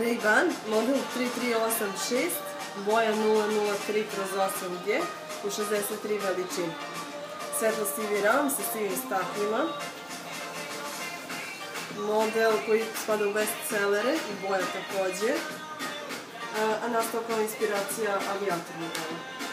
Ray-Ban, model 3386, boja 003 kroz 8G u 63 veličini. Svetlo sivi ram sa sivim staklima. Model koji spada u bestsellere i boja takođe. A, a nastao kao inspiracija avijator modela.